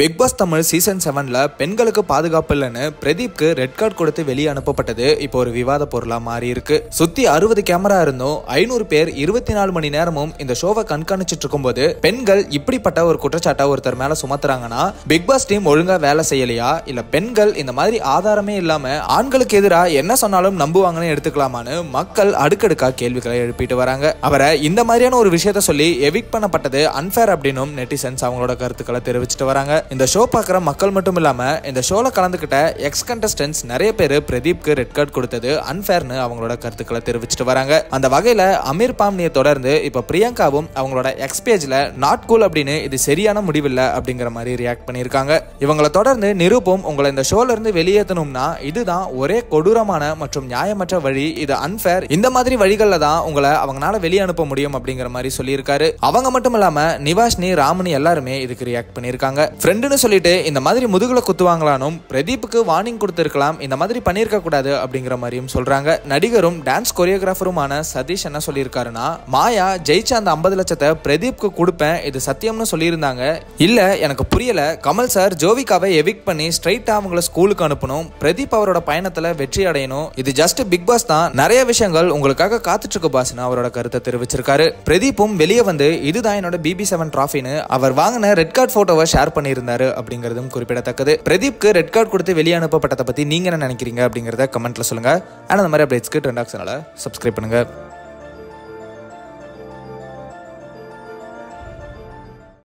Big pass Tamil season செவனில் பெண்களுக்கு பாதுகாப்பு இல்லைன்னு பிரதீப்க்கு ரெட் கார்டு கொடுத்து வெளியே அனுப்பப்பட்டது. இப்போ ஒரு விவாத பொருளாக மாறி இருக்கு. சுத்தி அறுபது கேமரா இருந்தும் ஐநூறு பேர் இருபத்தி நாலு மணி நேரமும் இந்த ஷோவை கண்காணிச்சிட்டு இருக்கும்போது பெண்கள் இப்படிப்பட்ட ஒரு குற்றச்சாட்டை ஒருத்தர் மேல சுமத்துறாங்கன்னா பிக் பாஸ் டீம் ஒழுங்கா வேலை செய்யலையா? இல்ல பெண்கள் இந்த மாதிரி ஆதாரமே இல்லாம ஆண்களுக்கு எதிராக என்ன சொன்னாலும் நம்புவாங்கன்னு எடுத்துக்கலாமான்னு மக்கள் அடுக்கடுக்கா கேள்விகளை எழுப்பிட்டு வராங்க. அவரை இந்த மாதிரியான ஒரு விஷயத்த சொல்லி எவிக் பண்ணப்பட்டது அன்ஃபேர் அப்படின்னும் நெட்டிசன்ஸ் அவங்களோட கருத்துக்களை தெரிவிச்சிட்டு வராங்க. இந்த ஷோ பார்க்குற மக்கள் மட்டும் இல்லாமல் இந்த ஷோவில் கலந்துக்கிட்ட எக்ஸ் கண்டஸ்டன்ஸ் நிறைய பேர் பிரதீப்க்கு ரெட் கார்டு கொடுத்தது அன்ஃபேர்னு அவங்களோட கருத்துக்களை தெரிவிச்சிட்டு வராங்க. அந்த வகையில் அமீர் பாம்னியை தொடர்ந்து இப்போ பிரியங்காவும் அவங்களோட எக்ஸ் பேஜில் நாட் கூல் அப்படின்னு இது சரியான முடிவில்லை அப்படிங்கிற மாதிரி ரியாக்ட் பண்ணியிருக்காங்க. இவங்களை தொடர்ந்து நிரூபம் உங்களை இந்த ஷோலேருந்து வெளியேற்றணும்னா இதுதான் ஒரே கொடூரமான மற்றும் நியாயமற்ற வழி. இது அன்ஃபேர் இந்த மாதிரி வழிகளில் தான் உங்களை அவங்களால வெளியே அனுப்ப முடியும் அப்படிங்கிற மாதிரி சொல்லியிருக்காரு. அவங்க மட்டும் இல்லாமல் நிவாஷ்னி ராமனி எல்லாருமே இதுக்கு ரியாக்ட் பண்ணியிருக்காங்க. ஃப்ரெண்டுன்னு சொல்லிட்டு இந்த மாதிரி முதுகில் குத்துவாங்களானும் பிரதீப்புக்கு வார்னிங் கொடுத்துருக்கலாம் இந்த மாதிரி பண்ணியிருக்க கூடாது அப்படிங்கிற மாதிரியும் சொல்கிறாங்க நடிகரும் டான்ஸ் கொரியோகிராஃபருமான சதீஷ் என்ன சொல்லியிருக்காருன்னா மாயா ஜெயிச்ச அந்த ஐம்பது லட்சத்தை பிரதீப்க்கு கொடுப்பேன் இது சத்தியம்னு சொல்லியிருந்தாங்க. இல்லை எனக்கு புரியல. கமல் சார் ஜோவிகாவை எவிக் பண்ணி ஸ்ட்ரைட்டாக அவங்கள ஸ்கூலுக்கு அனுப்பணும். பிரதீப் அவரோட பயணத்தில் வெற்றி அடையணும். இது ஜஸ்ட் பிக் பாஸ் தான். நிறைய விஷயங்கள் உங்களுக்காக காத்துட்டு இருக்கு பாஸ்னு. அவரோட கருத்தை தெரிவிச்சிருக்காரு. பிரதீப்பும் வெளியே வந்து இதுதான் என்னோட பிபி செவன் ட்ராஃபின்னு அவர் வாங்கின ரெட் கார்டு ஃபோட்டோவை ஷேர் பண்ணி பண்ணியிருந்தாரு அப்படிங்கிறதும் குறிப்பிடத்தக்கது. பிரதீப்க்கு ரெட் கார்டு கொடுத்து வெளியே அனுப்பப்பட்டதை பத்தி நீங்க என்ன நினைக்கிறீங்க அப்படிங்கறத கமெண்ட்ல சொல்லுங்க. ஆனால் அந்த மாதிரி அப்டேட்ஸ்க்கு ட்ரெண்ட் ஆக்ஷனால சப்ஸ்கிரைப் பண்ணுங்க.